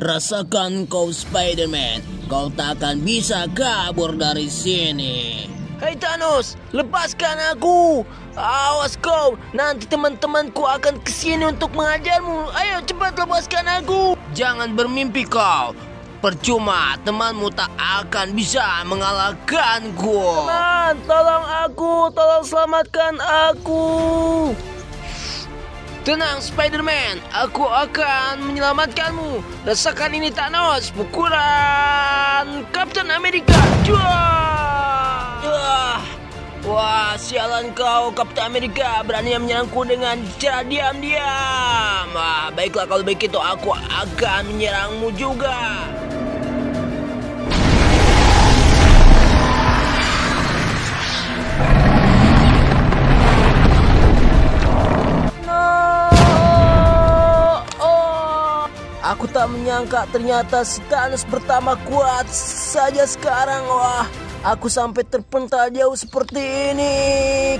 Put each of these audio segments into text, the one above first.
Rasakan kau Spider-Man. Kau tak akan bisa kabur dari sini. Hei Thanos, lepaskan aku. Awas kau, nanti teman-temanku akan ke sini untuk mengajarmu. Ayo cepat lepaskan aku. Jangan bermimpi kau. Percuma, temanmu tak akan bisa mengalahkanku. Teman, tolong aku, tolong selamatkan aku. Tenang Spider-Man, aku akan menyelamatkanmu. Rasakan ini Thanos, pukulan Captain America. Wah, wah, sialan kau Captain America berani menyerangku dengan cara diam-diam. Ah, baiklah kalau begitu aku akan menyerangmu juga. Aku tak menyangka ternyata si Thanos pertama kuat saja sekarang. Wah, aku sampai terpental jauh seperti ini.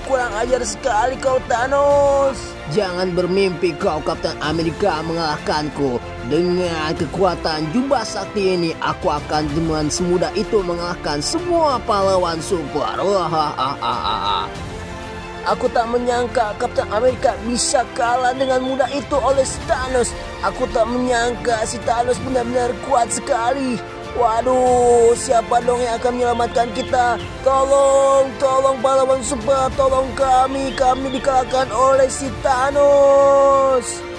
Kurang ajar sekali kau Thanos. Jangan bermimpi kau Kapten Amerika mengalahkanku. Dengan kekuatan jubah sakti ini, aku akan dengan semudah itu mengalahkan semua pahlawan super. Wah, Aku tak menyangka Kapten Amerika bisa kalah dengan mudah itu oleh si Thanos. Aku tak menyangka si Thanos benar-benar kuat sekali. Waduh, siapa dong yang akan menyelamatkan kita? Tolong, tolong pahlawan super, tolong kami. Kami dikalahkan oleh si Thanos.